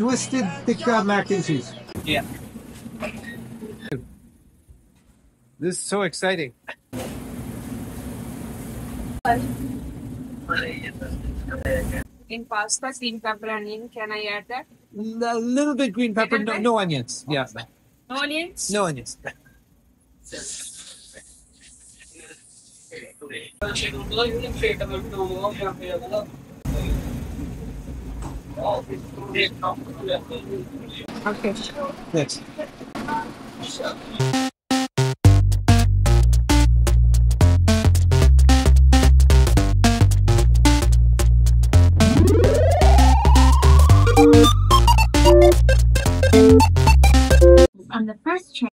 twisted tikka mac and cheese. Yeah. This is so exciting. In pasta, green pepper, onion. Can I add that? A little bit green pepper, no, no onions. Yeah, No onions? no onions. Okay. Next. On the first train,